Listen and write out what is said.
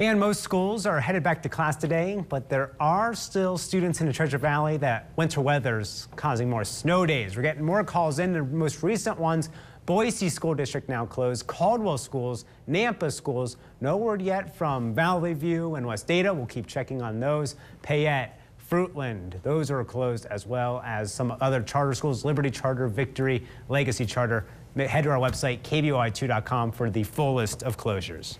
And most schools are headed back to class today, but there are still students in the Treasure Valley that winter weather's causing more snow days. We're getting more calls in. The most recent ones, Boise School District now closed, Caldwell schools, Nampa schools. No word yet from Vallivue and West Ada. We'll keep checking on those. Payette, Fruitland, those are closed as well as some other charter schools, Liberty Charter, Victory, Legacy Charter. Head to our website, kboi2.com for the full list of closures.